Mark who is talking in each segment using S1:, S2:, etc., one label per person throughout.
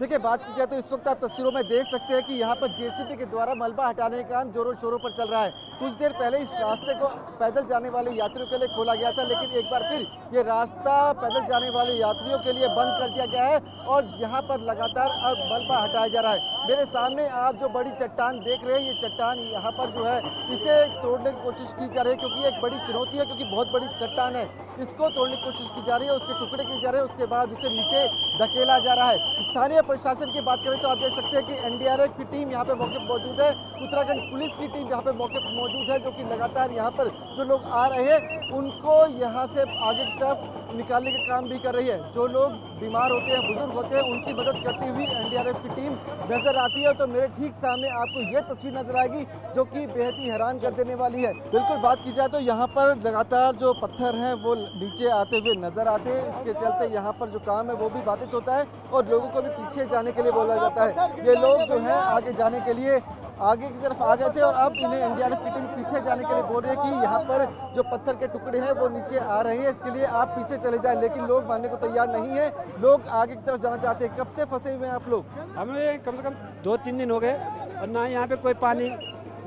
S1: देखिए, बात की जाए तो इस वक्त आप तस्वीरों में देख सकते हैं कि यहाँ पर जेसीबी के द्वारा मलबा हटाने का काम जोरों शोरों पर चल रहा है। कुछ देर पहले इस रास्ते को पैदल जाने वाले यात्रियों के लिए खोला गया था, लेकिन एक बार फिर ये रास्ता पैदल जाने वाले यात्रियों के लिए बंद कर दिया गया है और यहाँ पर लगातार अब मलबा हटाया जा रहा है। मेरे सामने आप जो बड़ी चट्टान देख रहे हैं, ये चट्टान यहाँ पर जो है, इसे तोड़ने की कोशिश की जा रही है, क्योंकि एक बड़ी चुनौती है, क्योंकि बहुत बड़ी चट्टान है। इसको तोड़ने की कोशिश की जा रही है, उसके टुकड़े किए जा रहे हैं, उसके बाद उसे नीचे धकेला जा रहा है। स्थानीय प्रशासन की बात करें तो आप देख सकते हैं कि एनडीआरएफ की टीम यहाँ पे मौके पर मौजूद है। उत्तराखंड पुलिस की टीम यहाँ पे मौके पर मौजूद है, जो कि लगातार यहाँ पर जो लोग आ रहे हैं, उनको यहाँ से आगे की तरफ़ निकालने का काम भी कर रही है। जो लोग बीमार होते हैं, बुज़ुर्ग होते हैं, उनकी मदद करती हुई एनडीआरएफ की टीम नज़र आती है। तो मेरे ठीक सामने आपको ये तस्वीर नज़र आएगी, जो कि बेहद ही हैरान कर देने वाली है। बिल्कुल बात की जाए तो यहाँ पर लगातार जो पत्थर हैं, वो नीचे आते हुए नज़र आते हैं। इसके चलते यहाँ पर जो काम है, वो भी बाधित होता है और लोगों को भी पीछे जाने के लिए बोला जाता है। ये लोग जो है, आगे जाने के लिए आगे की तरफ़ आ गए थे और अब इन्हें एनडीआरएफ की टीम पीछे जाने के लिए बोल रही है कि यहाँ पर जो पत्थर के टुकड़े हैं वो नीचे आ रहे हैं, इसके लिए आप पीछे चले जाएँ। लेकिन लोग मानने को तैयार नहीं है। लोग आगे की तरफ़ जाना चाहते हैं। कब से फंसे हुए हैं आप लोग?
S2: हमें कम से कम दो तीन दिन हो गए और ना यहाँ पे कोई पानी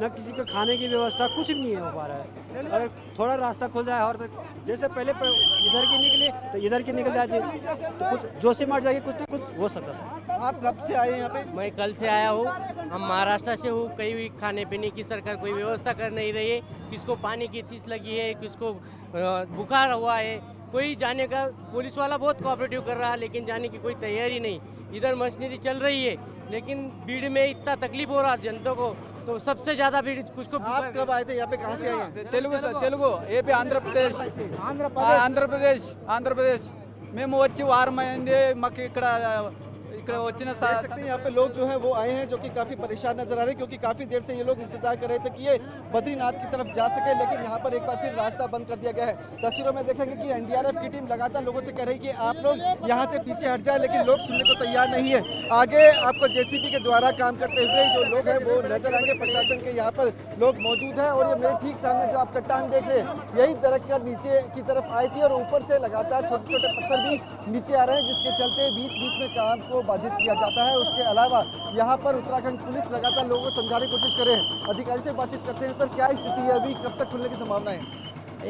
S2: न किसी को खाने की व्यवस्था कुछ भी नहीं हो पा रहा है। अगर थोड़ा रास्ता खुल जाए और तो जैसे पहले इधर की निकले तो इधर की निकल जाती। तो कुछ जोशी मार जाएगी कुछ ना कुछ हो सकता है।
S1: आप कब से आए यहाँ पे?
S3: मैं कल से आया हूँ। हम महाराष्ट्र से हूँ। कहीं भी खाने पीने की सरकार कोई व्यवस्था कर नहीं रही है। किसको पानी की तीस लगी है किसको बुखार हुआ है। कोई जाने का पुलिस वाला बहुत कोऑपरेटिव कर रहा है लेकिन जाने की कोई तैयारी नहीं इधर मशीनरी चल रही है लेकिन भीड़ में इतना तकलीफ हो रहा है जनता को तो सबसे ज्यादा भीड़ कुछ को
S1: आप कब आए थे यहाँ पे कहाँ से आए हैं
S4: తెలుగు సార్ తెలుగు ఏపీ ఆంధ్రప్రదేశ్ ఆంధ్రప్రదేశ్ ఆంధ్రప్రదేశ్ మేము వచ్చి వారం అయింది మాకు ఇక్కడ ఇక్కడ వచ్చిన
S1: देख
S4: సార్
S1: सकते हैं यहाँ पे लोग जो है वो आए हैं जो कि काफी परेशान नजर आ रहे हैं क्योंकि काफी देर से ये लोग इंतजार कर रहे थे कि ये बद्रीनाथ की तरफ जा सके लेकिन यहाँ पर एक बार फिर रास्ता बंद कर दिया गया है तस्वीरों में देखेंगे कि एनडीआरएफ की टीम लगातार लोगों से कह रही है कि आप लोग यहाँ से पीछे हट जाए लेकिन लोग सुनने को तैयार नहीं है आगे आपको जेसीबी के द्वारा काम करते हुए जो लोग हैं वो नजर आएंगे प्रशासन के यहाँ पर लोग मौजूद हैं और ये मेरे ठीक सामने जो आप चट्टान देख रहे हैं यही दरक कर नीचे की तरफ आई थी और ऊपर से लगातार छोटे छोटे पत्थर भी नीचे आ रहे हैं जिसके चलते बीच बीच में काम को बाधित किया जाता है। उसके अलावा यहाँ पर उत्तराखंड पुलिस लगातार लोगों को समझाने की कोशिश करे अधिकारी से बातचीत करते हैं। सर क्या स्थिति है अभी? कब तक खुलने की संभावना है?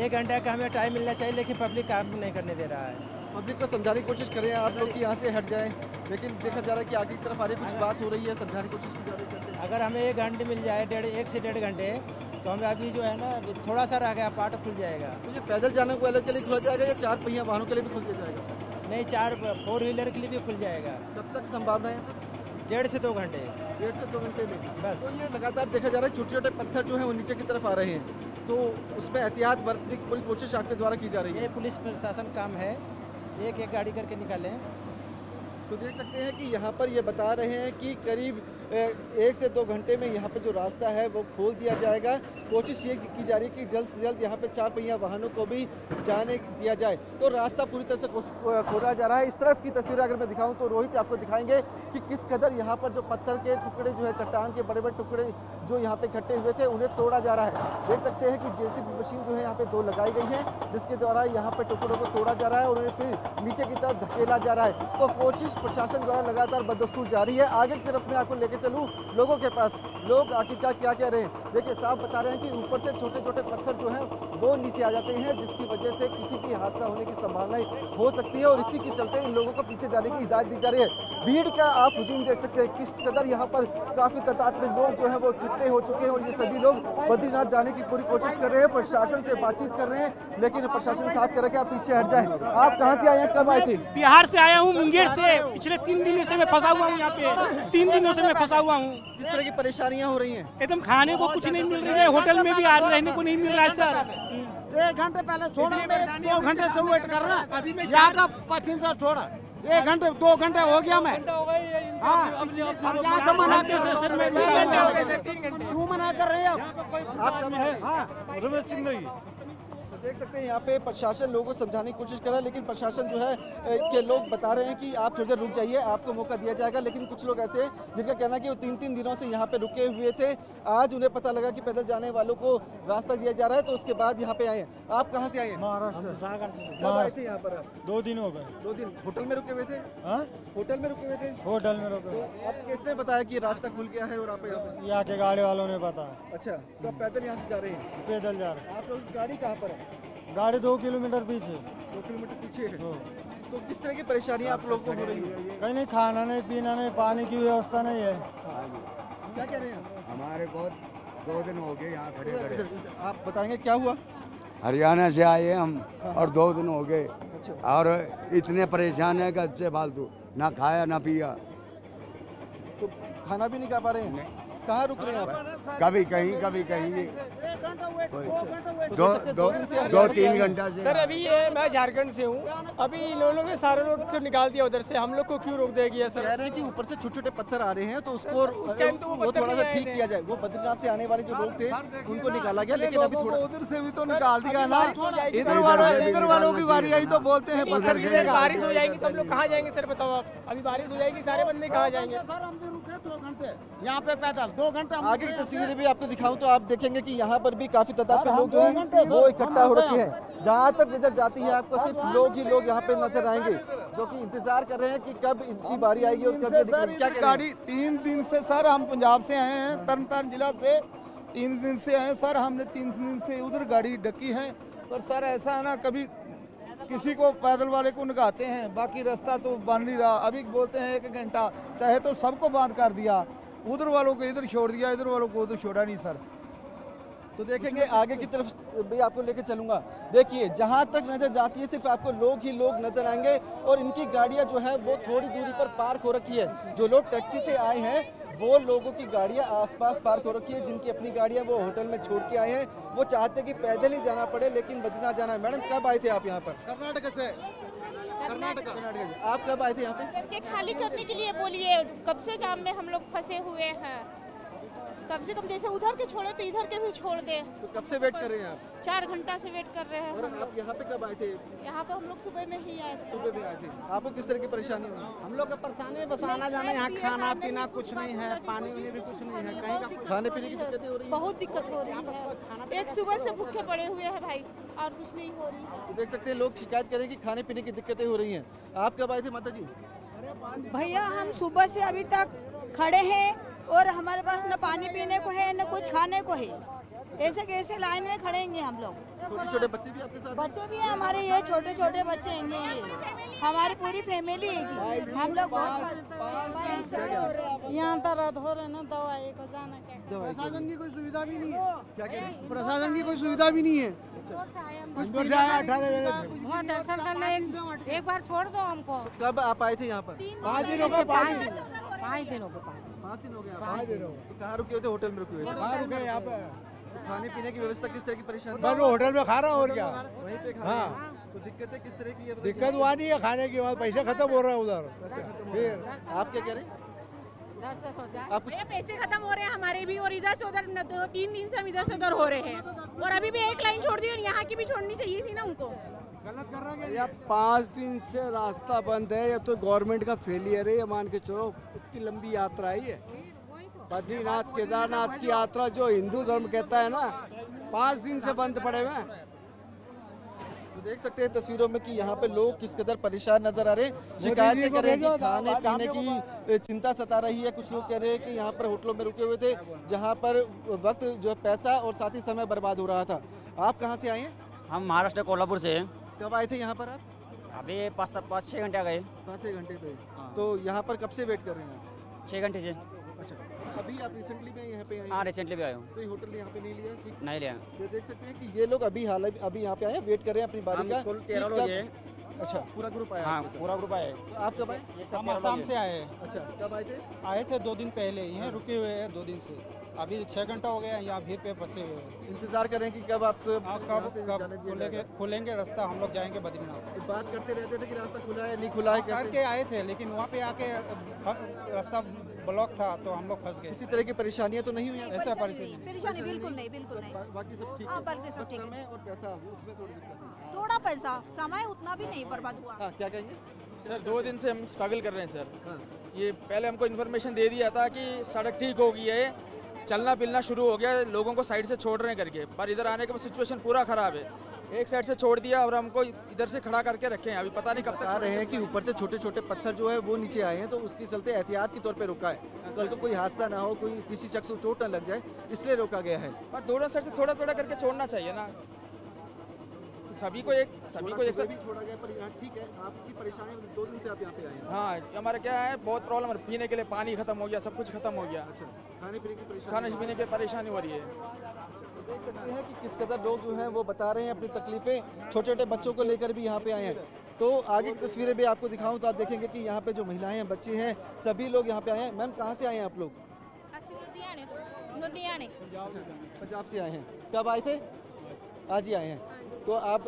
S5: एक घंटे का हमें टाइम मिलना चाहिए लेकिन पब्लिक काम नहीं करने दे रहा है।
S1: पब्लिक को समझाने की कोशिश करें आप लोग कि यहाँ से हट जाएँ लेकिन देखा जा रहा है कि आगे की तरफ़ आ रही कुछ बात हो रही है समझाने की कोशिश की जा रही है।
S5: अगर हमें एक घंटे मिल जाए डेढ़ एक से डेढ़ घंटे तो हमें अभी जो है ना थोड़ा सा रह गया पार्ट खुल जाएगा।
S1: ये पैदल जाने वालों के लिए खुला जाएगा या चार पहिया वाहनों के लिए भी खुल जाएगा?
S5: नहीं चार फोर व्हीलर के लिए भी खुल जाएगा।
S1: कब तक संभावना है सर
S5: डेढ़ से दो घंटे।
S1: डेढ़ से दो घंटे में।
S5: बस।
S1: तो ये लगातार देखा जा रहा है छोटे छोटे पत्थर जो है वो नीचे की तरफ़ आ रहे हैं। तो उसमें एहतियात बरतने की पूरी कोशिश आपके द्वारा की जा रही है?
S5: ये पुलिस प्रशासन काम है। एक एक गाड़ी करके निकालें।
S1: तो देख सकते हैं कि यहाँ पर ये बता रहे हैं कि करीब एक से दो घंटे में यहाँ पे जो रास्ता है वो खोल दिया जाएगा। कोशिश ये की जा रही है कि जल्द से जल्द यहाँ पे चार पहिया वाहनों को भी जाने दिया जाए। तो रास्ता पूरी तरह से खोला जा रहा है। इस तरफ़ की तस्वीरें अगर मैं दिखाऊँ तो रोहित आपको दिखाएँगे कि किस कदर यहाँ पर जो पत्थर के टुकड़े जो है, चट्टान के बड़े बड़े टुकड़े जो यहाँ पे इकट्ठे हुए थे, उन्हें तोड़ा जा रहा है। देख सकते हैं कि जेसीबी मशीन जो है यहाँ पे दो लगाई गई है, जिसके द्वारा यहाँ पे टुकड़ों को तोड़ा जा रहा है और उन्हें फिर नीचे की तरफ़ धकेला जा रहा है। तो कोशिश प्रशासन द्वारा लगातार बदस्तूर जारी है। आगे की तरफ़ में आपको लेके चलूँ। लोगों के पास लोग आखिरकार क्या कह रहे? हैं देखिए साफ़ बता रहे हैं कि ऊपर से छोटे छोटे पत्थर जो हैं वो नीचे आ जाते हैं जिसकी वजह से किसी भी हादसा होने की संभावना हो सकती है और इसी के चलते इन लोगों को पीछे जाने की हिदायत दी जा रही है। भीड़ का आप हजूम देख सकते हैं किस कदर यहाँ पर काफ़ी तादाद में लोग जो है वो इकट्ठे हो चुके हैं और ये सभी लोग बद्रीनाथ जाने की पूरी कोशिश कर रहे हैं प्रशासन से बातचीत कर रहे हैं लेकिन प्रशासन साफ़ कर रहा है कि आप पीछे हट जाए। आप कहाँ से आए हैं कब आए थे?
S6: बिहार से आया हूँ मुंगेर से। पिछले तीन दिनों से मैं फंसा हुआ हूँ यहाँ पे। तीन दिनों से मैं फंसा हुआ हूँ।
S1: किस तरह की परेशानियाँ हो रही है?
S6: एकदम खाने को कुछ नहीं मिल रही है। होटल में भी आ रहने को नहीं मिल रहा है सर।
S7: एक घंटे पहले छोड़ा मैं दो घंटे से वेट कर रहा। यहाँ का पैसेंजर छोड़ा। एक घंटे दो घंटे हो गया मैं। हाँ अब यहाँ से मना के
S6: सर मैं रुका हुआ हूँ।
S7: क्यों मना कर रहे हैं। आप
S1: है।
S7: हाँ।
S2: रमेश सिंह नहीं।
S1: देख सकते हैं यहाँ पे प्रशासन लोगों को समझाने की कोशिश कर रहा है लेकिन प्रशासन जो है के लोग बता रहे हैं कि आप थोड़ी देर रुक जाइए आपको मौका दिया जाएगा। लेकिन कुछ लोग ऐसे हैं जिनका कहना है कि वो तीन तीन दिनों से यहाँ पे रुके हुए थे। आज उन्हें पता लगा कि पैदल जाने वालों को रास्ता दिया जा रहा है तो उसके बाद यहाँ पे आए आप कहाँ से आए महाराष्ट्र। थे यहाँ पर
S7: दो दिन हो गए।
S1: दो दिन। होटल में रुके हुए थे?
S7: हाँ?
S1: होटल में रुके हुए थे?
S7: होटल में रुके
S1: तो आप किसने बताया कि रास्ता खुल गया है और आप यहाँ
S7: के गाड़ी वालों ने बताया।
S1: अच्छा तो पैदल यहाँ से जा रहे हैं?
S7: पैदल जा रहे हैं।
S1: आप लोग गाड़ी कहाँ पर है?
S7: गाड़ी दो किलोमीटर पीछे।
S1: दो किलोमीटर पीछे है। तो किस तरह की परेशानियाँ आप लोगों को हो रही है?
S7: कहीं नहीं खाना नहीं पीना नहीं पानी की व्यवस्था नहीं है।
S1: क्या कह रहे हैं?
S8: हमारे बहुत दो दिन हो गए यहाँ खड़े खड़े।
S1: आप? बताएँगे क्या हुआ?
S8: हरियाणा से आए हम और दो दिन हो गए।
S1: अच्छा।
S8: और इतने परेशान है कि अच्छे फालतू ना खाया ना पिया।
S1: तो खाना भी नहीं खा पा रहे हैं? कहाँ रुक रहे हैं आप?
S8: कभी कहीं कभी कहीं। दो तीन घंटा
S9: सर अभी ये मैं झारखंड से हूँ। अभी इन्होंने ने सारे लोग को निकाल दिया उधर से? हम लोग को क्यों रोक दिया गया सर?
S1: कह रहे हैं कि ऊपर से छोटे छोटे पत्थर आ रहे हैं तो उसको
S9: तो वो
S1: थोड़ा सा ठीक किया जाए। वो बद्रीनाथ से आने वाले जो लोग थे उनको निकाला गया लेकिन अभी थोड़ा
S7: उधर से भी तो निकाल दिया ना।
S9: इधर
S7: इधर वालों इधर वालों की बारी आई तो बोलते हैं पत्थर गिरेगा।
S9: बारिश हो जाएगी तो हम लोग कहाँ जाएँगे सर बताओ आप? अभी बारिश हो जाएगी सारे बंदे कहाँ जाएँगे?
S7: दो घंटे। यहाँ पे पैदल दो घंटे
S1: आगे की। तस्वीरें भी आपको दिखाऊँ तो आप देखेंगे कि यहाँ पर भी काफ़ी तादाद में लोग जो है वो इकट्ठा हो रखे हैं। जहाँ तक नज़र जाती है आपको सिर्फ़ लोग ही लोग यहाँ पे नज़र आएँगे जो कि इंतज़ार कर रहे हैं कि कब इनकी बारी आएगी और कब
S7: सर
S1: क्या हैं।
S7: गाड़ी तीन दिन से सर हम पंजाब से आए हैं तरन तारण जिला से। तीन दिन से आए सर हमने तीन दिन से उधर गाड़ी डकी है पर सर ऐसा है ना कभी किसी को पैदल वाले को निकालते हैं बाकी रास्ता तो बन नहीं रहा। अभी बोलते हैं एक घंटा चाहे तो सबको बंद कर दिया। उधर वालों को इधर छोड़ दिया इधर वालों को उधर छोड़ा नहीं सर।
S1: तो देखेंगे आगे की तरफ़ भी आपको लेकर चलूँगा। देखिए जहाँ तक नज़र जाती है सिर्फ़ आपको लोग ही लोग नज़र आएँगे और इनकी गाड़ियाँ जो है वो थोड़ी दूरी पर पार्क हो रखी है। जो लोग टैक्सी से आए हैं वो लोगों की गाड़ियाँ आसपास पार्क हो रखी है जिनकी अपनी गाड़ियाँ वो होटल में छोड़ के आए हैं। वो चाहते कि पैदल ही जाना पड़े लेकिन बदना जाना है। मैडम कब आए थे आप यहाँ पर?
S7: कर्नाटक से।
S1: कर्नाटक। आप कब आए थे यहाँ पे?
S10: खाली करने के लिए बोलिए कब से जाम में हम लोग फंसे हुए हैं। कम से कम जैसे उधर के छोड़े तो इधर के भी छोड़ दे।
S1: तो कब से वेट कर रहे हैं आप?
S10: चार घंटा से वेट कर रहे हैं
S1: और आप यहाँ पे कब आए थे?
S10: यहाँ पे हम लोग सुबह में ही आए थे।
S1: सुबह में आए थे। आपको किस तरह की परेशानी हुई?
S7: हम लोग का परेशानी बस आना जाना यहाँ खाना पीना कुछ नहीं है पानी उनी भी कुछ नहीं है कहीं का
S1: खाने पीने की दिक्कतें हो रही हैं?
S10: बहुत दिक्कत हो रही है। एक सुबह से भूखे पड़े हुए हैं भाई और कुछ नहीं हो रही। है
S1: देख सकते हैं लोग शिकायत करें कि खाने पीने की दिक्कतें हो रही हैं। आप कब आए थे माता जी
S11: भैया हम सुबह से अभी तक खड़े हैं। और हमारे पास न पानी पीने को है न कुछ खाने को है। ऐसे कैसे लाइन में खड़ेंगे हम लोग।
S1: छोटे छोटे बच्चे भी आपके साथ
S11: बच्चे भी हैं हमारे ये छोटे छोटे बच्चे हैं ये। हमारी पूरी फैमिली है हम लोग बहुत पर- परेशान हो रहे हैं।
S10: यहाँ हो रहे ना दवाई को जाना क्या
S1: दवाई के।
S7: की कोई सुविधा भी नहीं है? प्रशासन की कोई सुविधा भी नहीं है।
S10: वहाँ दर्शन करना एक, एक बार छोड़ दो हमको।
S1: कब आप आए थे यहाँ पर?
S7: पाँच दिन हो गए पाँच दिन
S10: पाँच दिनों। को पाँच
S1: पाँच दिन हो गए पाँच दिन। तो कहाँ रुके हुए थे? होटल में रुके हुए थे।
S7: कहाँ रुके यहाँ पे।
S1: तो खाने पीने की व्यवस्था किस तरह की परेशानी
S7: होटल में खा रहा हूँ और क्या?
S1: वहीं पे खा हैं। तो दिक्कतें किस तरह की है?
S7: दिक्कत वहाँ नहीं है खाने की बाद पैसा खत्म हो रहा है उधर। फिर।
S1: आप क्या कह रहे हैं?
S10: हो
S1: आप कुछ
S10: पैसे खत्म हो रहे हैं हमारे भी और इधर से उधर दो तीन दिन से हम इधर से उधर हो रहे हैं। और अभी भी एक लाइन छोड़ दी और यहाँ की भी छोड़नी चाहिए थी ना उनको।
S2: या पाँच दिन से रास्ता बंद है या तो गवर्नमेंट का फेलियर है ये मान के चलो इतनी लंबी यात्रा है ये। बद्रीनाथ केदारनाथ की यात्रा जो हिंदू धर्म कहता है ना पाँच दिन से बंद पड़े हुए हैं।
S1: तो देख सकते हैं तस्वीरों में कि यहाँ पे लोग किस कदर परेशान नज़र आ रहे हैं। शिकायतें कर रहे हैं कि खाने पीने की चिंता सता रही है। कुछ लोग कह रहे हैं कि यहाँ पर होटलों में रुके हुए थे जहाँ पर वक्त जो है पैसा और साथ ही समय बर्बाद हो रहा था। आप कहाँ से आए हैं?
S12: हम महाराष्ट्र कोल्हापुर से हैं।
S1: कब आए थे यहाँ पर आप?
S12: अभी पाँच पाँच छः घंटे आ गए।
S1: पाँच छः घंटे पे। तो यहाँ पर कब से वेट कर रहे हैं
S12: छः घंटे से।
S1: अच्छा अभी आप रिसेंटली में यहाँ पे आए
S12: हाँ रिसेंटली भी आए हूँ।
S1: कोई होटल यहाँ पे नहीं लिया? कि
S12: नहीं लिया।
S1: ये देख सकते हैं कि ये लोग अभी हाल अभी यहाँ पे आए वेट कर रहे हैं अपनी बारी का
S12: तेरह लोग
S1: अच्छा। पूरा ग्रुप आया
S5: हाँ। पूरा ग्रुप आया
S1: तो आप कब आए?
S5: हम आसाम से आए
S1: अच्छा कब आए थे?
S5: आए थे दो दिन पहले यहाँ रुके हुए हैं दो दिन से। अभी छः घंटा हो गया है यहाँ भीड़ पे फंसे हुए हैं।
S1: इंतज़ार करें रहे कि कब आप
S5: हाँ कब कब खुलेंगे खुलेंगे रास्ता हम लोग जाएँगे बद्रीनाथ।
S1: तो बात करते रहते थे कि रास्ता खुला है नहीं खुला है
S5: करके आए थे लेकिन वहाँ पे आके रास्ता ब्लॉक था तो हम लोग फंस गए।
S1: इसी तरह की परेशानियाँ तो नहीं हुई
S5: ऐसा परेशानी
S11: परेशानी बिल्कुल नहीं बिल्कुल नहीं।
S1: बाकी सब ठीक
S11: हाँ,
S1: है।
S11: बाकी सब ठीक है।
S1: और पैसा उसमें थोड़ी दिक्कत है
S11: थोड़ा पैसा समय उतना भी नहीं बर्बाद हुआ।
S1: हाँ क्या कहेंगे?
S13: सर दो दिन से हम स्ट्रगल कर रहे हैं सर।
S1: हाँ।
S13: ये पहले हमको इन्फॉर्मेशन दे दिया था कि सड़क ठीक हो गई है चलना पिलना शुरू हो गया लोगों को साइड से छोड़ रहे करके। पर इधर आने के बाद सिचुएशन पूरा खराब है। एक साइड से छोड़ दिया और हमको इधर से खड़ा करके रखे हैं। अभी पता नहीं कब तक
S1: आ रहे हैं कि ऊपर से छोटे छोटे पत्थर जो है वो नीचे आए हैं तो उसके चलते एहतियात के तौर पे रुका है। कल को कोई हादसा ना हो कोई किसी शख्स को चोट ना लग जाए इसलिए रोका गया है।
S13: पर दोनों साइड से थोड़ा थोड़ा करके छोड़ना चाहिए ना। सभी को एक सभी को एक साथ
S1: छोड़ा गया पर यहाँ ठीक है आपकी परेशानी दो दिन से आप यहाँ पे आए हैं।
S13: हाँ हमारा क्या है बहुत प्रॉब्लम है पीने के लिए पानी खत्म हो गया सब कुछ खत्म हो गया।
S1: खाने पीने की परेशानी
S13: खाने पीने की परेशानी हो रही है।
S1: देख सकते हैं कि किस कदर लोग जो हैं वो बता रहे हैं अपनी तकलीफें छोटे छोटे बच्चों को लेकर भी यहाँ पे आए हैं। तो आगे की तस्वीरें भी आपको दिखाऊँ तो आप देखेंगे कि यहाँ पे जो महिलाएँ हैं बच्चे हैं सभी लोग यहाँ पे आए हैं। मैम कहाँ से आए हैं आप लोग?
S10: लुधियाने
S1: पंजाब से आए हैं। कब आए थे? आज ही आए हैं। तो आप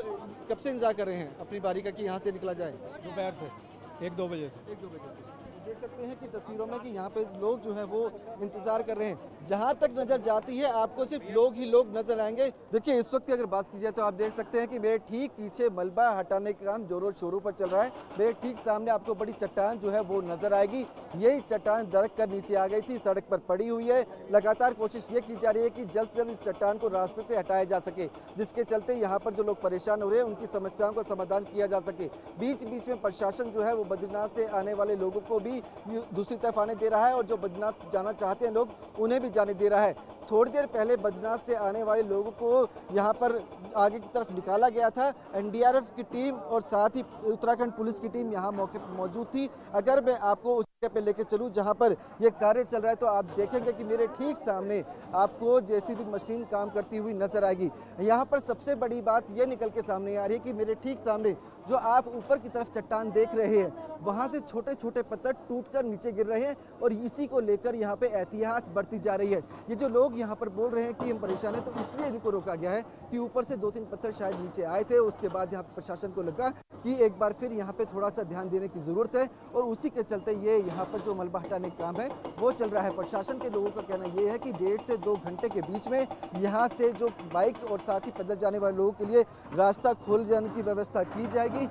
S1: कब से इंतज़ार कर रहे हैं अपनी बारी का कि यहाँ से निकला जाए?
S5: दोपहर से एक दो बजे से।
S1: एक दो बजे से। देख सकते हैं कि तस्वीरों में कि यहाँ पे लोग जो है वो इंतज़ार कर रहे हैं। जहाँ तक नज़र जाती है, आपको सिर्फ़ लोग ही लोग नज़र आएँगे। देखिए, इस वक्त की अगर बात की जाए तो आप देख सकते हैं कि मेरे ठीक पीछे मलबा हटाने का काम जोरों शोरों पर चल रहा है। मेरे ठीक सामने आपको बड़ी चट्टान जो है वो नज़र आएगी। यही चट्टान दरक कर नीचे आ गई थी, सड़क पर पड़ी हुई है। लगातार कोशिश ये की जा रही है कि जल्द से जल्द इस चट्टान को रास्ते से हटाया जा सके, जिसके चलते यहाँ पर जो लोग परेशान हो रहे हैं, उनकी समस्याओं का समाधान किया जा सके। बीच बीच में प्रशासन जो है वो बद्रीनाथ से आने वाले लोगों को भी यू- दूसरी तरफ़ आने दे रहा है और जो बद्रीनाथ जाना चाहते हैं लोग, उन्हें भी जाने दे रहा है। थोड़ी देर पहले बद्रीनाथ से आने वाले लोगों को यहाँ पर आगे की तरफ़ निकाला गया था। एनडीआरएफ की टीम और साथ ही उत्तराखंड पुलिस की टीम यहाँ मौके पर मौजूद थी। अगर मैं आपको पे लेके चलूँ, जहाँ पर ये कार्य चल रहा है तो आप देखेंगे कि मेरे ठीक सामने आपको जेसीबी मशीन काम करती हुई नज़र आएगी। यहाँ पर सबसे बड़ी बात ये निकल के सामने आ रही है कि मेरे ठीक सामने जो आप ऊपर की तरफ़ चट्टान देख रहे हैं, वहाँ से छोटे छोटे पत्थर टूटकर नीचे गिर रहे हैं और इसी को लेकर यहाँ पे एहतियात बढ़ती जा रही है। ये जो लोग यहाँ पर बोल रहे हैं कि हम परेशान हैं तो इसलिए इनको रोका गया है कि ऊपर से दो तीन पत्थर शायद नीचे आए थे, उसके बाद यहाँ प्रशासन को लगा कि एक बार फिर यहाँ पे थोड़ा सा ध्यान देने की ज़रूरत है और उसी के चलते ये यहाँ पर जो मलबा हटाने का काम है, वो चल रहा है। प्रशासन के लोगों का कहना ये है कि डेढ़ से दो घंटे के बीच में यहाँ से जो बाइक और साथ ही पैदल जाने वाले लोगों के लिए रास्ता खोल जाने की व्यवस्था की जाएगी।